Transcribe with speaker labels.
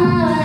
Speaker 1: 아.